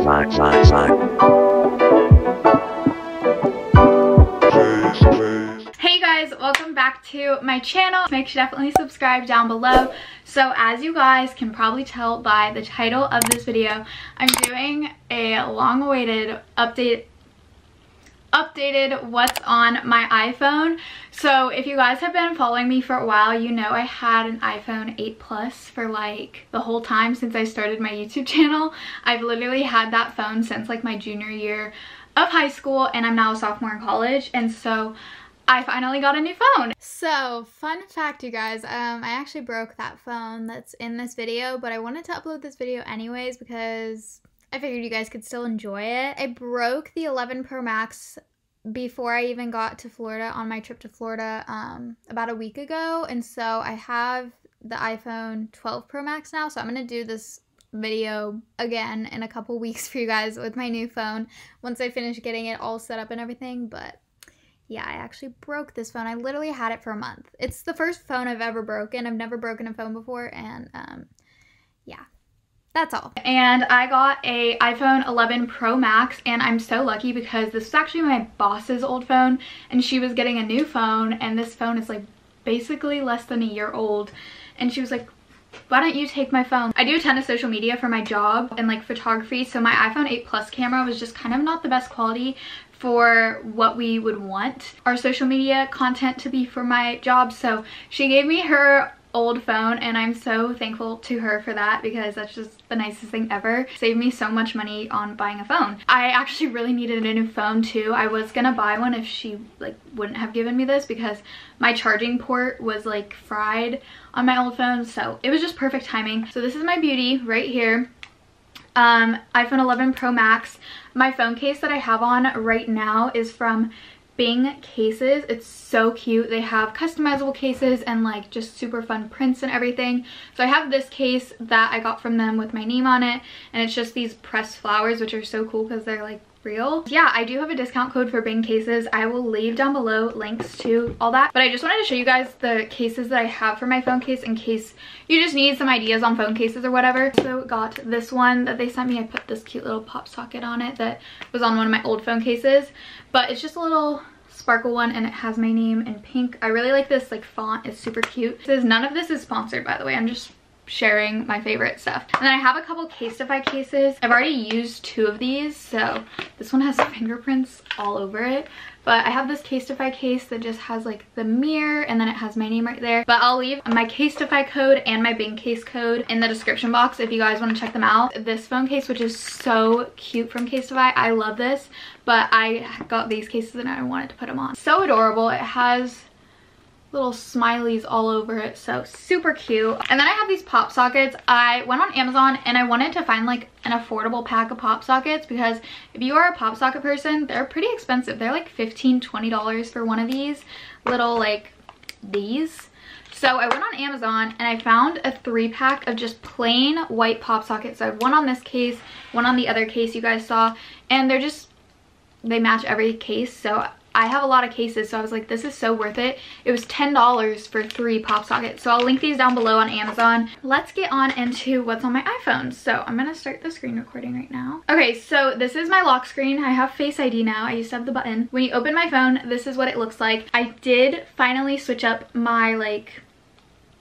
Hey guys, welcome back to my channel. Make sure definitely subscribe down below. So as you guys can probably tell by the title of this video, I'm doing a long-awaited update updated what's on my iPhone. So if you guys have been following me for a while, you know I had an iPhone 8 Plus for like the whole time since I started my YouTube channel. I've literally had that phone since like my junior year of high school and I'm now a sophomore in college and so I finally got a new phone. So, fun fact you guys, um, I actually broke that phone that's in this video, but I wanted to upload this video anyways because I figured you guys could still enjoy it. I broke the 11 Pro Max before I even got to Florida on my trip to Florida um, about a week ago. And so I have the iPhone 12 Pro Max now. So I'm going to do this video again in a couple weeks for you guys with my new phone once I finish getting it all set up and everything. But yeah, I actually broke this phone. I literally had it for a month. It's the first phone I've ever broken. I've never broken a phone before. And um, yeah, that's all. And I got a iPhone 11 Pro Max and I'm so lucky because this was actually my boss's old phone and she was getting a new phone and this phone is like basically less than a year old and she was like why don't you take my phone? I do a ton of social media for my job and like photography so my iPhone 8 Plus camera was just kind of not the best quality for what we would want our social media content to be for my job so she gave me her old phone and I'm so thankful to her for that because that's just the nicest thing ever. Saved me so much money on buying a phone. I actually really needed a new phone too. I was gonna buy one if she like wouldn't have given me this because my charging port was like fried on my old phone so it was just perfect timing. So this is my beauty right here. Um, iPhone 11 Pro Max. My phone case that I have on right now is from Bing cases. It's so cute. They have customizable cases and like just super fun prints and everything. So I have this case that I got from them with my name on it and it's just these pressed flowers which are so cool because they're like real. Yeah, I do have a discount code for Bing cases. I will leave down below links to all that. But I just wanted to show you guys the cases that I have for my phone case in case you just need some ideas on phone cases or whatever. So got this one that they sent me. I put this cute little pop socket on it that was on one of my old phone cases. But it's just a little sparkle one and it has my name in pink. I really like this like font. It's super cute. It says none of this is sponsored by the way. I'm just sharing my favorite stuff. And then I have a couple Casetify cases. I've already used two of these, so this one has fingerprints all over it. But I have this Casetify case that just has like the mirror and then it has my name right there. But I'll leave my Casetify code and my Bing case code in the description box if you guys want to check them out. This phone case, which is so cute from Casetify, I love this. But I got these cases and I wanted to put them on. So adorable. It has little smileys all over it so super cute and then i have these pop sockets i went on amazon and i wanted to find like an affordable pack of pop sockets because if you are a pop socket person they're pretty expensive they're like 15 20 dollars for one of these little like these so I went on Amazon and I found a three pack of just plain white pop sockets. So I have one on this case, one on the other case you guys saw, and they're just, they match every case. So I have a lot of cases, so I was like, this is so worth it. It was $10 for three pop sockets. So I'll link these down below on Amazon. Let's get on into what's on my iPhone. So I'm gonna start the screen recording right now. Okay, so this is my lock screen. I have Face ID now. I used to have the button. When you open my phone, this is what it looks like. I did finally switch up my like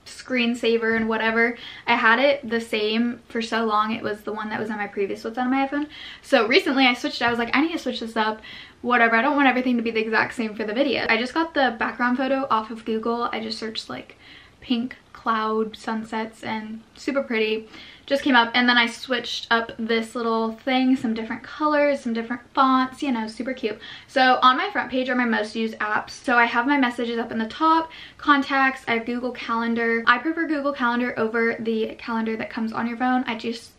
screensaver and whatever. I had it the same for so long. It was the one that was on my previous what's on my iPhone. So recently I switched I was like, I need to switch this up. Whatever. I don't want everything to be the exact same for the video. I just got the background photo off of Google. I just searched like pink cloud sunsets and super pretty just came up and then I switched up this little thing some different colors some different fonts you know super cute. So on my front page are my most used apps. So I have my messages up in the top contacts I have Google Calendar. I prefer Google Calendar over the calendar that comes on your phone. I just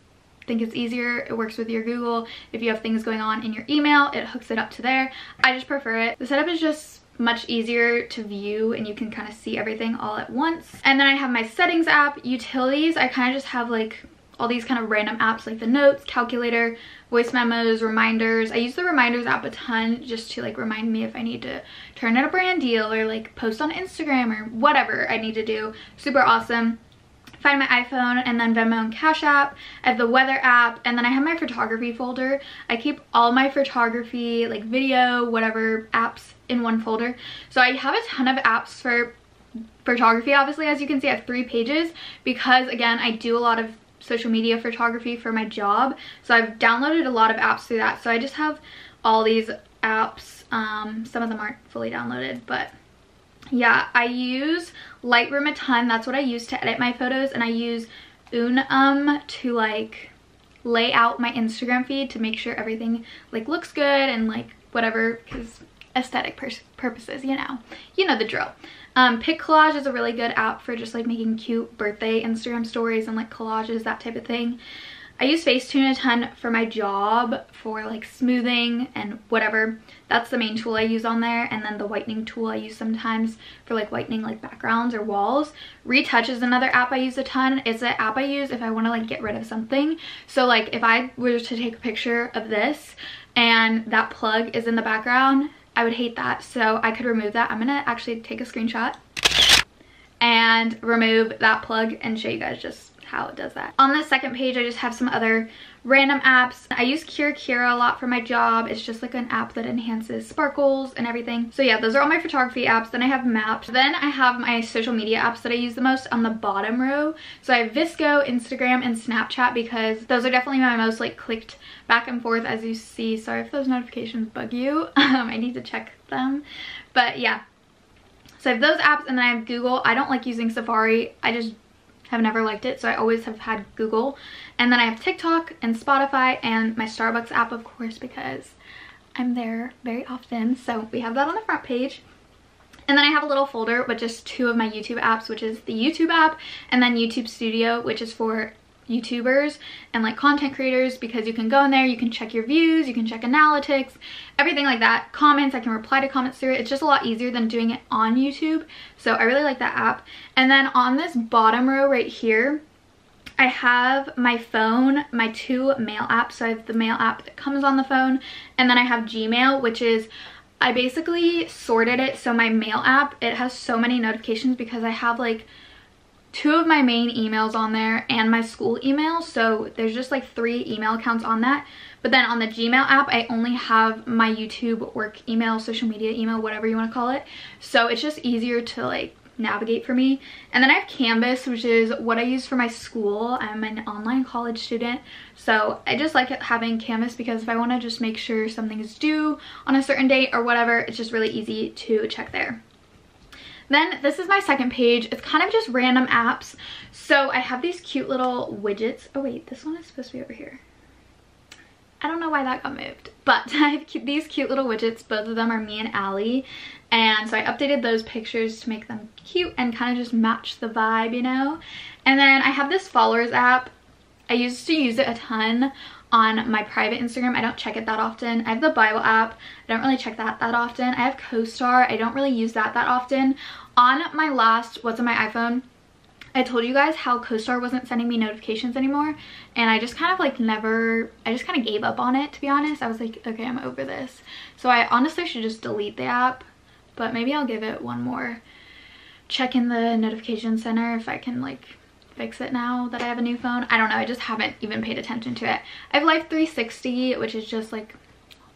think it's easier it works with your Google. If you have things going on in your email it hooks it up to there. I just prefer it. The setup is just much easier to view and you can kind of see everything all at once. And then I have my settings app, utilities. I kind of just have like all these kind of random apps like the notes, calculator, voice memos, reminders. I use the reminders app a ton just to like remind me if I need to turn in a brand deal or like post on Instagram or whatever I need to do. Super awesome. Find My iPhone, and then Venmo and Cash App. I have the weather app, and then I have my photography folder. I keep all my photography, like video, whatever apps in one folder. So I have a ton of apps for photography. Obviously, as you can see, I have three pages because, again, I do a lot of social media photography for my job. So I've downloaded a lot of apps through that. So I just have all these apps. Um, some of them aren't fully downloaded, but yeah, I use Lightroom a ton. That's what I use to edit my photos. And I use Unum to like lay out my Instagram feed to make sure everything like looks good and like whatever because aesthetic purposes, you know. You know the drill. Um, Pic Collage is a really good app for just like making cute birthday Instagram stories and like collages, that type of thing. I use Facetune a ton for my job for like smoothing and whatever. That's the main tool I use on there. And then the whitening tool I use sometimes for like whitening like backgrounds or walls. Retouch is another app I use a ton. It's an app I use if I want to like get rid of something. So like if I were to take a picture of this and that plug is in the background, I would hate that. So I could remove that. I'm going to actually take a screenshot and remove that plug and show you guys just how it does that. On the second page, I just have some other random apps. I use Kirakira a lot for my job. It's just like an app that enhances sparkles and everything. So yeah, those are all my photography apps. Then I have maps. Then I have my social media apps that I use the most on the bottom row. So I have VSCO, Instagram, and Snapchat because those are definitely my most like clicked back and forth as you see. Sorry if those notifications bug you. Um, I need to check them. But yeah, so I have those apps and then I have Google. I don't like using Safari. I just have never liked it so I always have had Google. And then I have TikTok and Spotify and my Starbucks app of course because I'm there very often. So we have that on the front page. And then I have a little folder with just two of my YouTube apps which is the YouTube app and then YouTube Studio which is for YouTubers and like content creators because you can go in there, you can check your views, you can check analytics, everything like that. Comments, I can reply to comments through it. It's just a lot easier than doing it on YouTube. So I really like that app. And then on this bottom row right here, I have my phone, my two mail apps. So I have the mail app that comes on the phone and then I have Gmail, which is I basically sorted it so my mail app, it has so many notifications because I have like two of my main emails on there and my school email so there's just like three email accounts on that. But then on the gmail app i only have my youtube work email social media email whatever you want to call it. So it's just easier to like navigate for me. And then i have canvas which is what i use for my school. I'm an online college student so i just like having canvas because if i want to just make sure something is due on a certain date or whatever it's just really easy to check there then this is my second page. It's kind of just random apps. So I have these cute little widgets. Oh wait, this one is supposed to be over here. I don't know why that got moved, but I have these cute little widgets. Both of them are me and Allie. And so I updated those pictures to make them cute and kind of just match the vibe, you know? And then I have this followers app. I used to use it a ton on my private Instagram. I don't check it that often. I have the Bible app. I don't really check that that often. I have CoStar. I don't really use that that often. On my last What's on my iPhone, I told you guys how CoStar wasn't sending me notifications anymore and I just kind of like never, I just kind of gave up on it to be honest. I was like, okay, I'm over this. So I honestly should just delete the app, but maybe I'll give it one more check in the notification center if I can like fix it now that I have a new phone. I don't know, I just haven't even paid attention to it. I have Life 360, which is just like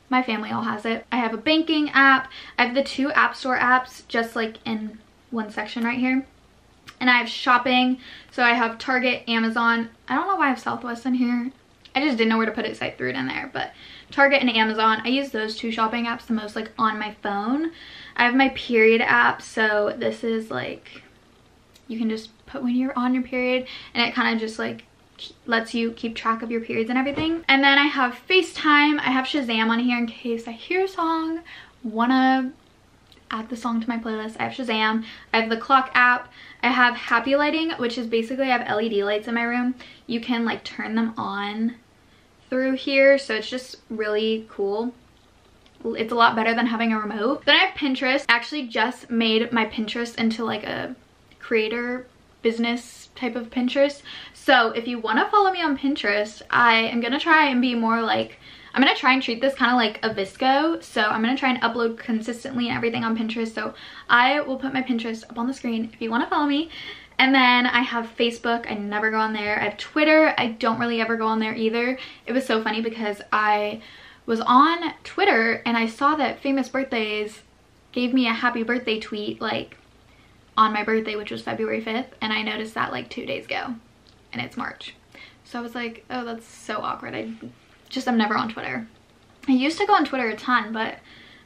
my family all has it. I have a banking app. I have the two app store apps just like in one section right here. And I have shopping. So I have Target, Amazon. I don't know why I have Southwest in here. I just didn't know where to put it, so I threw it in there. But Target and Amazon, I use those two shopping apps the most like on my phone. I have my period app. So this is like, you can just put when you're on your period and it kind of just like lets you keep track of your periods and everything. And then I have FaceTime. I have Shazam on here in case I hear a song, wanna add the song to my playlist. I have Shazam. I have the clock app. I have Happy Lighting, which is basically I have LED lights in my room. You can like turn them on through here. So it's just really cool. It's a lot better than having a remote. Then I have Pinterest. I actually just made my Pinterest into like a creator business type of Pinterest. So if you want to follow me on Pinterest, I am going to try and be more like, I'm to try and treat this kind of like a VSCO. So I'm to try and upload consistently and everything on Pinterest. So I will put my Pinterest up on the screen if you want to follow me. And then I have Facebook. I never go on there. I have Twitter. I don't really ever go on there either. It was so funny because I was on Twitter and I saw that Famous Birthdays gave me a happy birthday tweet like on my birthday, which was February 5th. And I noticed that like two days ago and it's March. So I was like, oh, that's so awkward. I just, I'm never on Twitter. I used to go on Twitter a ton, but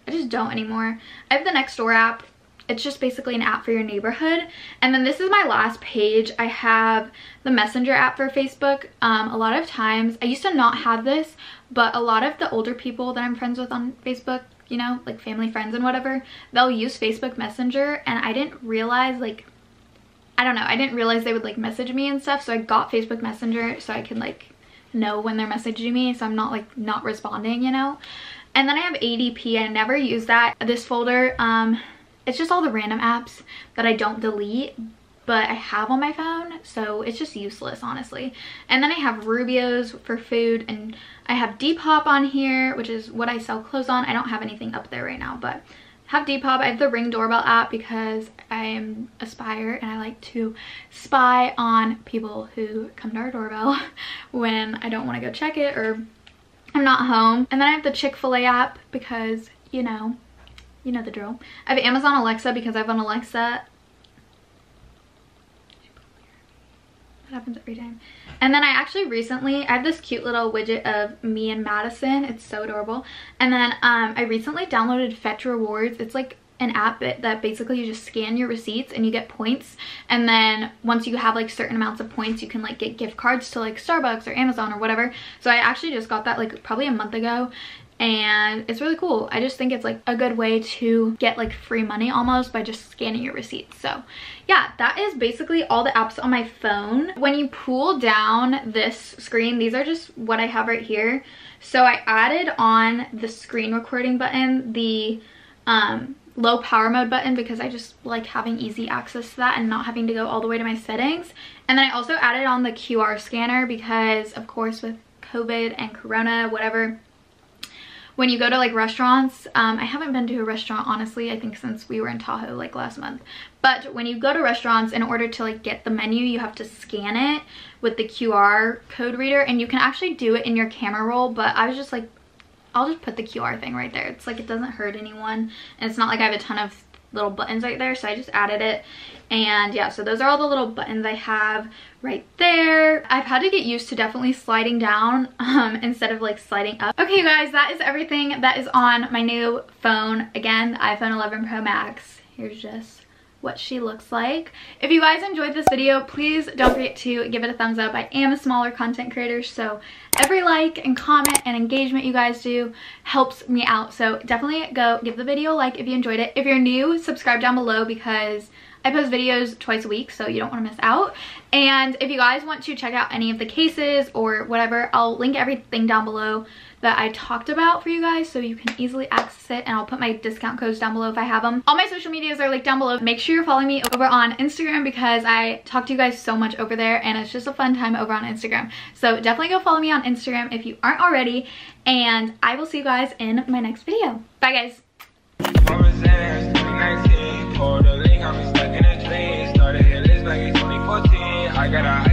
I just don't anymore. I have the Nextdoor app. It's just basically an app for your neighborhood. And then this is my last page. I have the Messenger app for Facebook. Um, a lot of times, I used to not have this, but a lot of the older people that I'm friends with on Facebook, you know, like family friends and whatever, they'll use Facebook Messenger. And I didn't realize like I don't know, I didn't realize they would like message me and stuff. So I got Facebook Messenger so I can like know when they're messaging me so I'm not like not responding, you know? And then I have ADP. I never use that. This folder, um, it's just all the random apps that I don't delete but I have on my phone so it's just useless honestly and then I have Rubio's for food and I have Depop on here which is what I sell clothes on I don't have anything up there right now but have Depop. I have the Ring doorbell app because I am Aspire and I like to spy on people who come to our doorbell when I don't want to go check it or I'm not home. And then I have the Chick-fil-A app because, you know, you know the drill. I have Amazon Alexa because I have an Alexa. That happens every time. And then I actually recently, I have this cute little widget of me and Madison. It's so adorable. And then um, I recently downloaded Fetch Rewards. It's like an app that basically you just scan your receipts and you get points and then once you have like certain amounts of points you can like get gift cards to like Starbucks or Amazon or whatever so I actually just got that like probably a month ago and it's really cool. I just think it's like a good way to get like free money almost by just scanning your receipts. So yeah, that is basically all the apps on my phone. When you pull down this screen, these are just what I have right here. So I added on the screen recording button, the um, low power mode button because I just like having easy access to that and not having to go all the way to my settings. And then I also added on the QR scanner because of course with COVID and Corona, whatever, when you go to like restaurants, um, I haven't been to a restaurant honestly, I think since we were in Tahoe like last month. But when you go to restaurants, in order to like get the menu, you have to scan it with the QR code reader and you can actually do it in your camera roll. But I was just like, I'll just put the QR thing right there. It's like it doesn't hurt anyone and it's not like I have a ton of little buttons right there so I just added it. And yeah so those are all the little buttons I have right there. I've had to get used to definitely sliding down um, instead of like sliding up. Okay guys that is everything that is on my new phone. Again the iPhone 11 Pro Max. Here's just what she looks like. If you guys enjoyed this video, please don't forget to give it a thumbs up. I am a smaller content creator, so every like and comment and engagement you guys do helps me out. So definitely go give the video a like if you enjoyed it. If you're new, subscribe down below because I post videos twice a week, so you don't want to miss out. And if you guys want to check out any of the cases or whatever, I'll link everything down below that I talked about for you guys so you can easily access it and I'll put my discount codes down below if I have them. All my social medias are linked down below. Make sure you're following me over on Instagram because I talk to you guys so much over there and it's just a fun time over on Instagram. So definitely go follow me on Instagram if you aren't already and I will see you guys in my next video. Bye guys. Got a